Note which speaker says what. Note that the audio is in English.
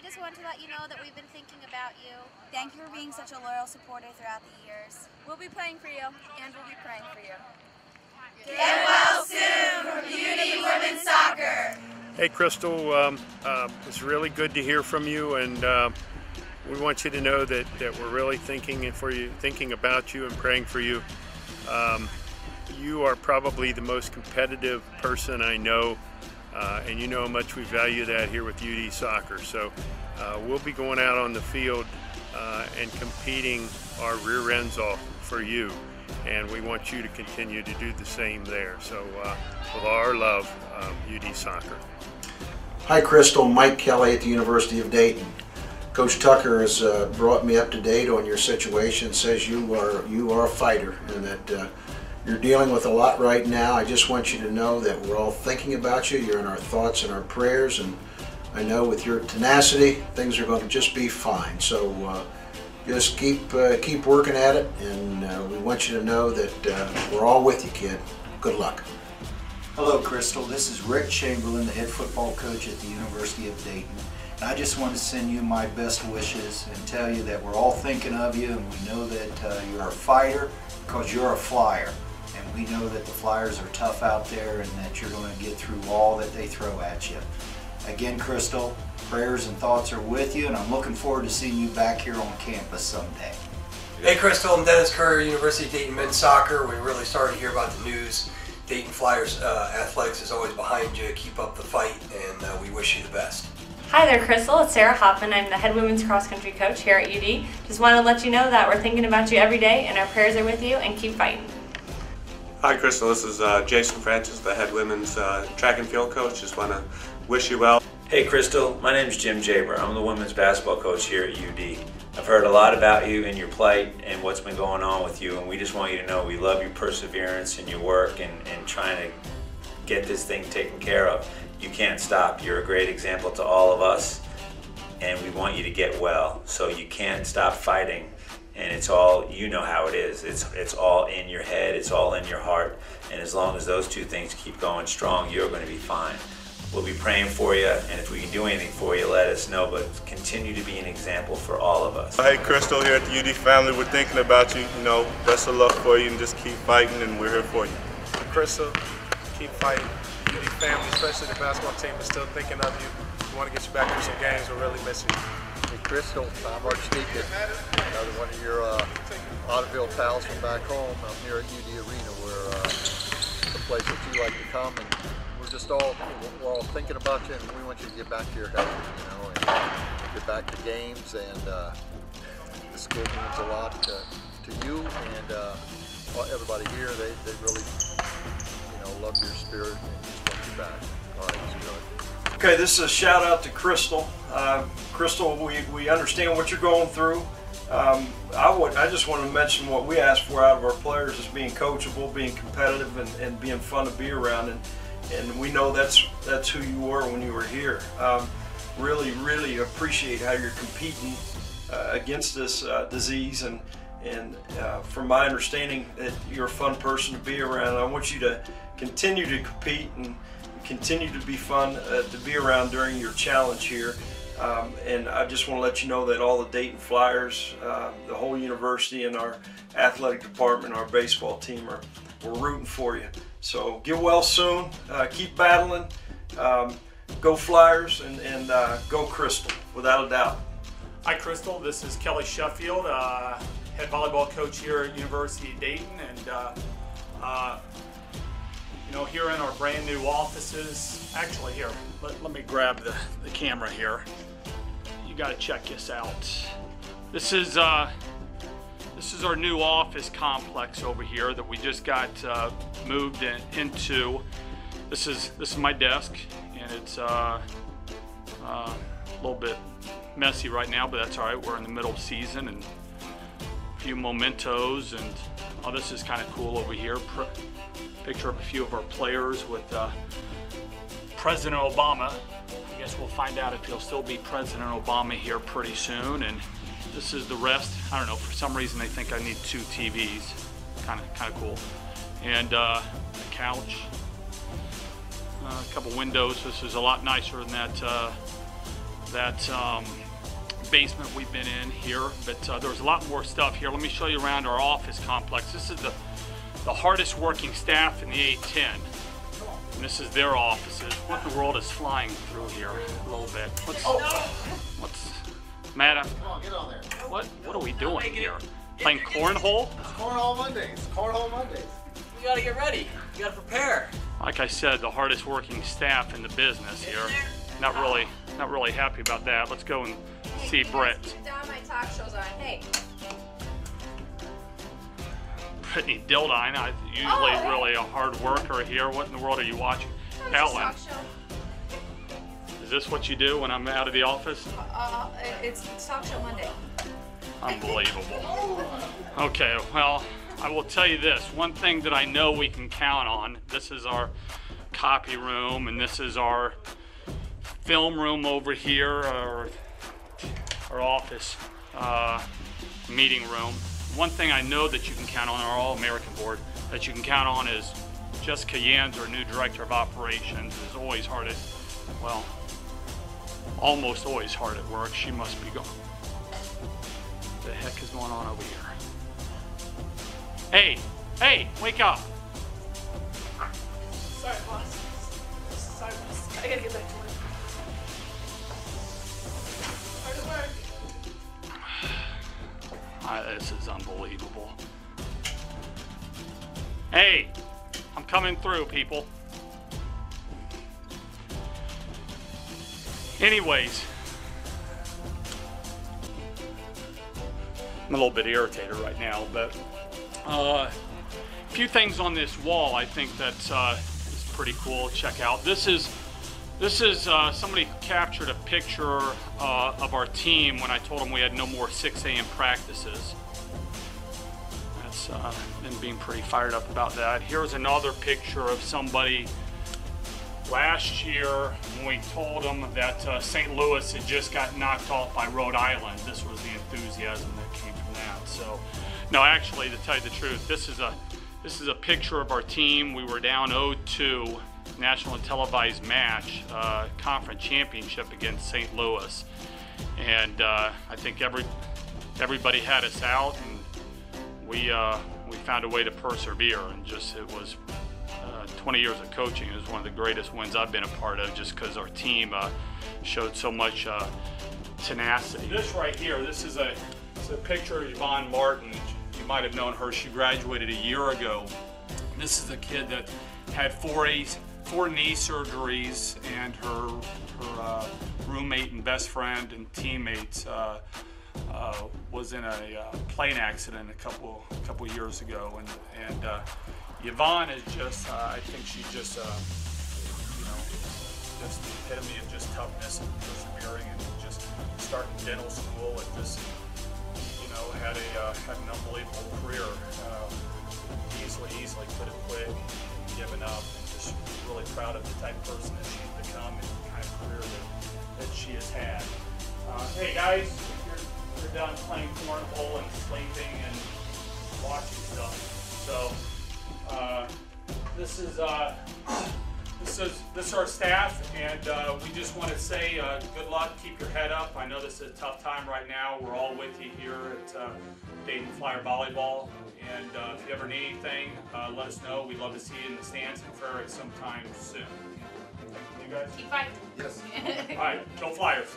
Speaker 1: we just wanted to let you know that we've been thinking about you.
Speaker 2: Thank you for being such a loyal supporter throughout the years.
Speaker 3: We'll be praying for you,
Speaker 2: and we'll be praying for you.
Speaker 4: Get well soon from UD Women's Soccer.
Speaker 5: Hey, Krystal, um, uh, it's really good to hear from you, and uh, we want you to know that, that we're really thinking for you, thinking about you, and praying for you. Um, you are probably the most competitive person I know, uh, and you know how much we value that here with UD Soccer. So uh, we'll be going out on the field uh, and competing our rear ends off for you, and we want you to continue to do the same there. So uh, with our love, UD um, Soccer.
Speaker 6: Hi, Krystal. Mike Kelly at the University of Dayton. Coach Tucker has uh, brought me up to date on your situation. Says you are you are a fighter and that uh, you're dealing with a lot right now. I just want you to know that we're all thinking about you. You're in our thoughts and our prayers, and I know with your tenacity, things are going to just be fine. So uh, just keep uh, keep working at it, and uh, we want you to know that uh, we're all with you, kid. Good luck.
Speaker 7: Hello, Krystal. This is Rick Chamberlin, the head football coach at the University of Dayton. And I just want to send you my best wishes and tell you that we're all thinking of you, and we know that uh, you're a fighter because you're a flyer. And we know that the Flyers are tough out there and that you're going to get through all that they throw at you. Again, Krystal, prayers and thoughts are with you, and I'm looking forward to seeing you back here on campus someday.
Speaker 8: Hey, Krystal, I'm Dennis Currier, University of Dayton Men's Soccer. We really started to hear about the news. Dayton Flyers uh, Athletics is always behind you. Keep up the fight, and uh, we wish you the best.
Speaker 9: Hi there, Krystal. It's Sarah Hoffman. I'm the head women's cross country coach here at UD. Just want to let you know that we're thinking about you every day, and our prayers are with you, and keep fighting.
Speaker 10: Hi, Krystal. This is uh, Jason Francis, the head women's uh, track and field coach. Just want to wish you well.
Speaker 11: Hey, Krystal. My name is Jim Jabir. I'm the women's basketball coach here at UD. I've heard a lot about you and your plight and what's been going on with you, and we just want you to know we love your perseverance and your work and, and trying to get this thing taken care of. You can't stop. You're a great example to all of us, and we want you to get well. So you can't stop fighting and it's all you know how it is. It's it's all in your head. It's all in your heart. And as long as those two things keep going strong you're going to be fine. We'll be praying for you. And if we can do anything for you let us know. But continue to be an example for all of us.
Speaker 10: Hey Krystal here at the ud family. We're thinking about you. You know best of luck for you and just keep fighting and we're here for you.
Speaker 12: Krystal keep fighting. Ud family especially the basketball team is still thinking of you. We want to get you back for some games we're really missing you
Speaker 13: Hey Krystal, I'm Archdeacon, another one of your uh, Ottoville pals from back home. I'm here at UD Arena where uh, the place that you like to come and we're just all we're all thinking about you and we want you to get back to your health, you know, and get back to games and uh, the school means a lot to, to you and uh, everybody here. They, they really, you know, love your spirit and just want you back.
Speaker 14: Okay, this is a shout out to Krystal. Uh, Krystal, we, we understand what you're going through. Um, I would I just want to mention what we ask for out of our players is being coachable, being competitive, and, and being fun to be around. And and we know that's that's who you were when you were here. Um, really, really appreciate how you're competing uh, against this uh, disease and. And uh, from my understanding, that you're a fun person to be around. I want you to continue to compete and continue to be fun uh, to be around during your challenge here. Um, and I just want to let you know that all the Dayton Flyers, uh, the whole university, and our athletic department, our baseball team are we're rooting for you. So get well soon. Uh, keep battling. Um, go Flyers and, and uh, go Krystal, without a doubt.
Speaker 15: Hi, Krystal. This is Kelly Sheffield, uh, head volleyball coach here at University of Dayton, and uh, you know, here in our brand new offices. Actually, here, let, let me grab the, the camera here. You got to check this out. This is uh, this is our new office complex over here that we just got uh, moved in, into. This is this is my desk, and it's uh, uh, a little bit messy right now, but that's all right. We're in the middle of season and a few mementos, and oh, this is kind of cool over here picture of a few of our players with uh, President Obama. I guess we'll find out if he'll still be President Obama here pretty soon. And this is the rest. I don't know, for some reason they think I need two TVs. Kind of, kind of cool. And uh, a couch, uh, a couple windows. This is a lot nicer than that uh, that um, basement we've been in here, but uh, there's a lot more stuff here. Let me show you around our office complex. This is the, the hardest working staff in the A10. And this is their offices. What in the world is flying through here a little bit? What's, oh. what's Madam?
Speaker 13: Come on, get on there.
Speaker 15: What what are we doing here? Playing cornhole?
Speaker 13: It's Cornhole Mondays. Cornhole Mondays.
Speaker 3: You gotta get ready. You gotta prepare.
Speaker 15: Like I said, the hardest working staff in the business here. Not really not really happy about that. Let's go and see Brett.
Speaker 1: Keep down my talk shows on. Hey,
Speaker 15: Brittany Dildine, I usually
Speaker 1: Oh,
Speaker 15: really a hard worker here. What in the world are you watching? Ellen, is this what you do when I'm out of the office?
Speaker 1: Uh, it's, it's talk show Monday.
Speaker 15: Unbelievable. Okay, well, I will tell you this. One thing that I know we can count on, this is our copy room and this is our film room over here, our, our office uh, meeting room. One thing I know that you can count on our All-American board that you can count on is Jessica Yans, our new director of operations, is always hard at, well, almost always hard at work. She must be gone the heck is going on over here? Hey, hey, wake up!
Speaker 4: Sorry, boss. Sorry, boss. I gotta get back to
Speaker 15: Ah, this is unbelievable. Hey, I'm coming through, people. Anyways, I'm a little bit irritated right now, but uh, a few things on this wall I think that uh, is pretty cool. Check out. This is this is uh, somebody captured a picture uh, of our team when I told them we had no more 6 a.m. practices. That's uh, them being pretty fired up about that. Here's another picture of somebody last year when we told them that uh, St. Louis had just got knocked off by Rhode Island. This was the enthusiasm that came from that. So, no, actually, to tell you the truth, this is a this is a picture of our team. We were down 0-2 national televised match, uh, conference championship against St. Louis, and uh, I think every everybody had us out, and we uh, we found a way to persevere, and just it was uh, 20 years of coaching it was one of the greatest wins I've been a part of just because our team uh, showed so much uh, tenacity. This right here, this is a, a picture of Yvonne Martin. You might have known her. She graduated a year ago. This is a kid that had four, A's, four knee surgeries and her, her uh, roommate and best friend and teammates uh, uh, was in a uh, plane accident a couple a couple years ago, and and uh, Yvonne is just uh, I think she's just you know just the epitome of just toughness and persevering and just starting dental school and just you know had a had an unbelievable career. Easily easily could have quit, given up, really proud of the type of person that she's become and the kind of career that, that she has had. Uh, hey guys, if you're, you're done playing cornhole and sleeping and watching stuff. So uh, this is uh, this is this is our staff, and uh, we just want to say uh, good luck. Keep your head up. I know this is a tough time right now. We're all with you here at uh, Dayton Flyer Volleyball, and uh, if you ever need anything, uh, let us know. We'd love to see you in the stands and in Prairie sometime soon. You guys?
Speaker 1: Keep fighting.
Speaker 13: Yes.
Speaker 15: All right, go Flyers.